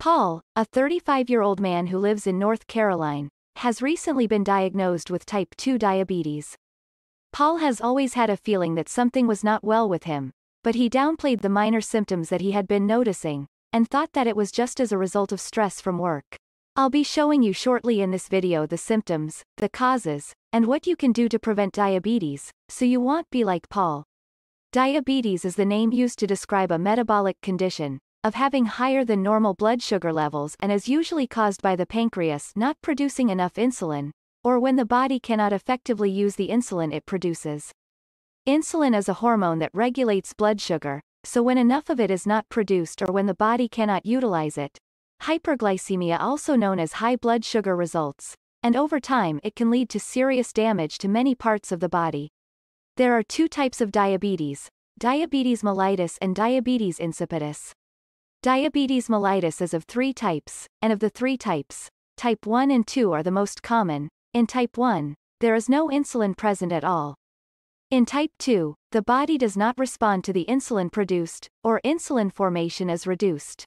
Paul, a 35-year-old man who lives in North Carolina, has recently been diagnosed with type 2 diabetes. Paul has always had a feeling that something was not well with him, but he downplayed the minor symptoms that he had been noticing, and thought that it was just as a result of stress from work. I'll be showing you shortly in this video the symptoms, the causes, and what you can do to prevent diabetes, so you won't be like Paul. Diabetes is the name used to describe a metabolic condition, of having higher than normal blood sugar levels and is usually caused by the pancreas not producing enough insulin, or when the body cannot effectively use the insulin it produces. Insulin is a hormone that regulates blood sugar, so when enough of it is not produced or when the body cannot utilize it, hyperglycemia also known as high blood sugar results, and over time it can lead to serious damage to many parts of the body. There are two types of diabetes, diabetes mellitus and diabetes insipidus. Diabetes mellitus is of three types, and of the three types, type 1 and 2 are the most common. In type 1, there is no insulin present at all. In type 2, the body does not respond to the insulin produced, or insulin formation is reduced.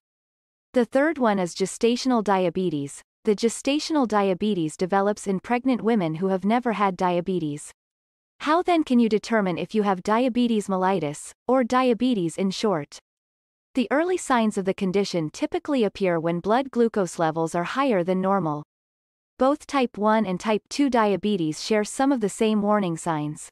The third one is gestational diabetes. The gestational diabetes develops in pregnant women who have never had diabetes. How then can you determine if you have diabetes mellitus, or diabetes in short? The early signs of the condition typically appear when blood glucose levels are higher than normal. Both type 1 and type 2 diabetes share some of the same warning signs.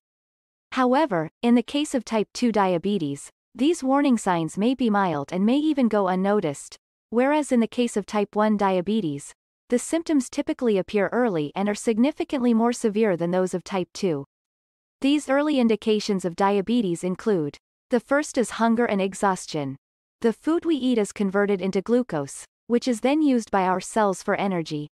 However, in the case of type 2 diabetes, these warning signs may be mild and may even go unnoticed, whereas in the case of type 1 diabetes, the symptoms typically appear early and are significantly more severe than those of type 2. These early indications of diabetes include the first is hunger and exhaustion, the food we eat is converted into glucose, which is then used by our cells for energy.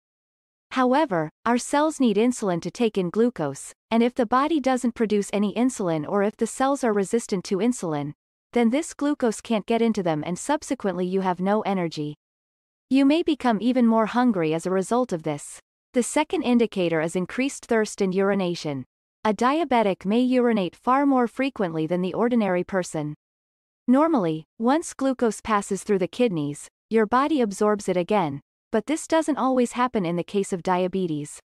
However, our cells need insulin to take in glucose, and if the body doesn't produce any insulin or if the cells are resistant to insulin, then this glucose can't get into them and subsequently you have no energy. You may become even more hungry as a result of this. The second indicator is increased thirst and urination. A diabetic may urinate far more frequently than the ordinary person. Normally, once glucose passes through the kidneys, your body absorbs it again, but this doesn't always happen in the case of diabetes.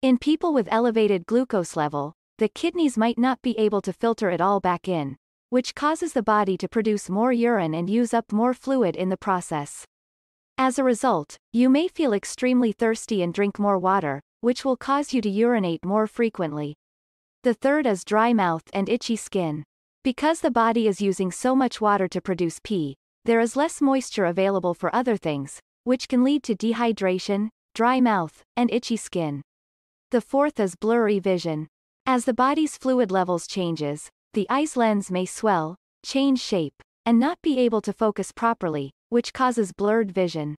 In people with elevated glucose level, the kidneys might not be able to filter it all back in, which causes the body to produce more urine and use up more fluid in the process. As a result, you may feel extremely thirsty and drink more water, which will cause you to urinate more frequently. The third is dry mouth and itchy skin. Because the body is using so much water to produce pee, there is less moisture available for other things, which can lead to dehydration, dry mouth, and itchy skin. The fourth is blurry vision. As the body's fluid levels changes, the eye's lens may swell, change shape, and not be able to focus properly, which causes blurred vision.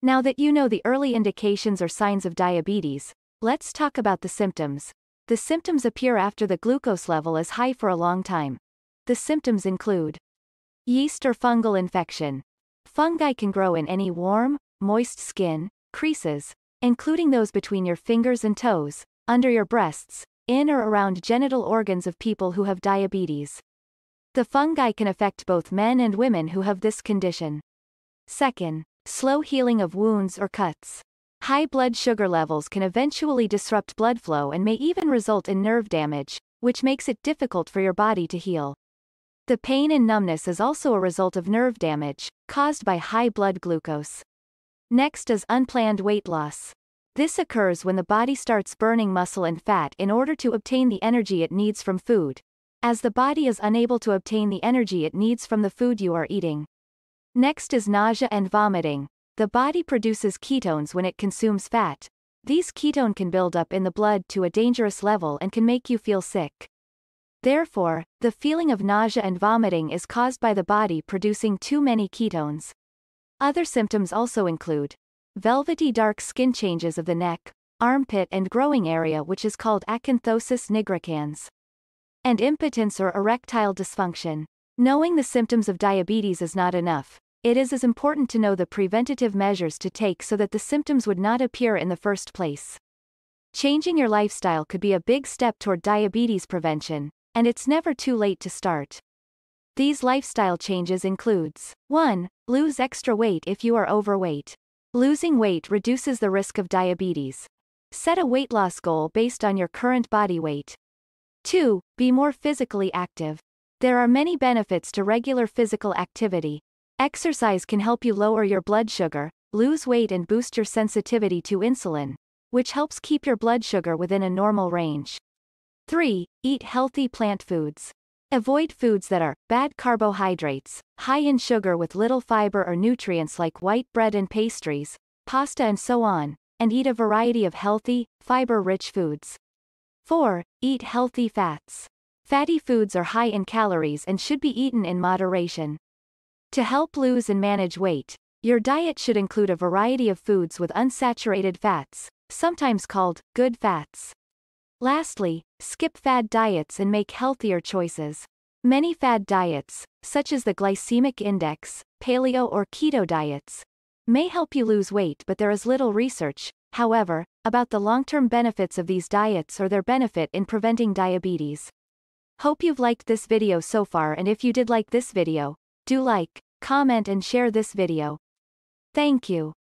Now that you know the early indications or signs of diabetes, let's talk about the symptoms. The symptoms appear after the glucose level is high for a long time. The symptoms include yeast or fungal infection. Fungi can grow in any warm, moist skin, creases, including those between your fingers and toes, under your breasts, in or around genital organs of people who have diabetes. The fungi can affect both men and women who have this condition. Second, slow healing of wounds or cuts. High blood sugar levels can eventually disrupt blood flow and may even result in nerve damage, which makes it difficult for your body to heal. The pain and numbness is also a result of nerve damage, caused by high blood glucose. Next is unplanned weight loss. This occurs when the body starts burning muscle and fat in order to obtain the energy it needs from food, as the body is unable to obtain the energy it needs from the food you are eating. Next is nausea and vomiting. The body produces ketones when it consumes fat. These ketone can build up in the blood to a dangerous level and can make you feel sick. Therefore, the feeling of nausea and vomiting is caused by the body producing too many ketones. Other symptoms also include velvety dark skin changes of the neck, armpit and growing area which is called acanthosis nigricans, and impotence or erectile dysfunction. Knowing the symptoms of diabetes is not enough. It is as important to know the preventative measures to take so that the symptoms would not appear in the first place. Changing your lifestyle could be a big step toward diabetes prevention, and it's never too late to start. These lifestyle changes includes 1. Lose extra weight if you are overweight. Losing weight reduces the risk of diabetes. Set a weight loss goal based on your current body weight. 2. Be more physically active. There are many benefits to regular physical activity. Exercise can help you lower your blood sugar, lose weight and boost your sensitivity to insulin, which helps keep your blood sugar within a normal range. 3. Eat healthy plant foods. Avoid foods that are bad carbohydrates, high in sugar with little fiber or nutrients like white bread and pastries, pasta and so on, and eat a variety of healthy, fiber-rich foods. 4. Eat healthy fats. Fatty foods are high in calories and should be eaten in moderation. To help lose and manage weight, your diet should include a variety of foods with unsaturated fats, sometimes called good fats. Lastly, skip fad diets and make healthier choices. Many fad diets, such as the glycemic index, paleo or keto diets, may help you lose weight but there is little research, however, about the long-term benefits of these diets or their benefit in preventing diabetes. Hope you've liked this video so far and if you did like this video, do like, comment and share this video. Thank you.